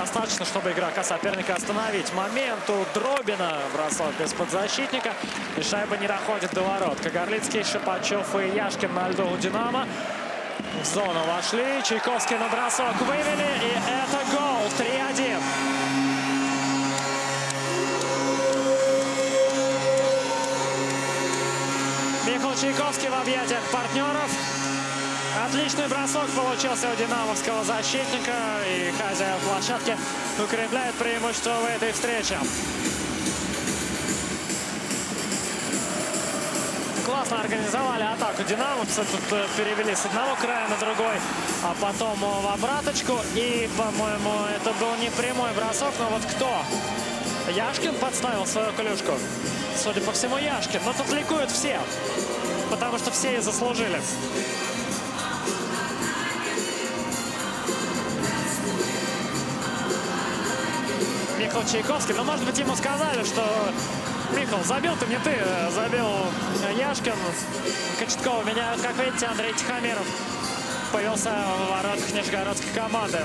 достаточно, чтобы игрока соперника остановить. Момент у Дробина. Бросок из-под защитника. И шайба не доходит до ворот. Кагарлицкий, Шипачев и Яшкин на льду у «Динамо». В зону вошли. Чайковский на бросок вывели. И это гол. 3-1. Михаил Чайковский в объятиях партнеров. Отличный бросок получился у динамовского защитника. И хозяин площадки укрепляет преимущество в этой встрече. Классно организовали атаку динамовцы. Тут э, перевели с одного края на другой, а потом в обраточку. И, по-моему, это был не прямой бросок, но вот кто? Яшкин подставил свою клюшку. Судя по всему, Яшкин. Но тут ликуют все, потому что все и заслужили. Михаил Чайковский. Но, может быть, ему сказали, что Михаил, забил ты не ты, забил Яшкин. Кочеткова меняют, как видите, Андрей Тихомиров появился в воротах нижегородской команды.